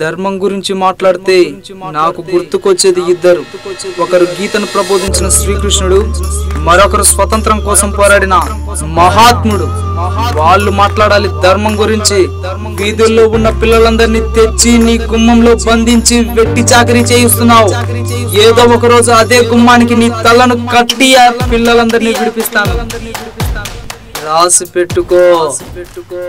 ధర్మం గురించి మాట్లాడితే నాకు గుర్తుకొచ్చేది ఇద్దరు. ఒకరు గీతను ప్రబోధించిన శ్రీకృష్ణుడు మరొకరు స్వతంత్రం కోసం పోరాడిన మహాత్ముడు. వాళ్ళు మాట్లాడాలి ధర్మం గురించి. వీధుల్లో ఉన్న పిల్లలందరినీ తెచ్చి నీ గుమ్మంలో బంధించి వెట్టి చాకరీ చేయిస్తున్నావు. ఏదో ఒక రోజు అదే గుమ్మానికి నీ తలను కట్టి ఆ పిల్లలందరినీ విడిపిస్తాను. రాసి పెట్టుకో. పెట్టుకో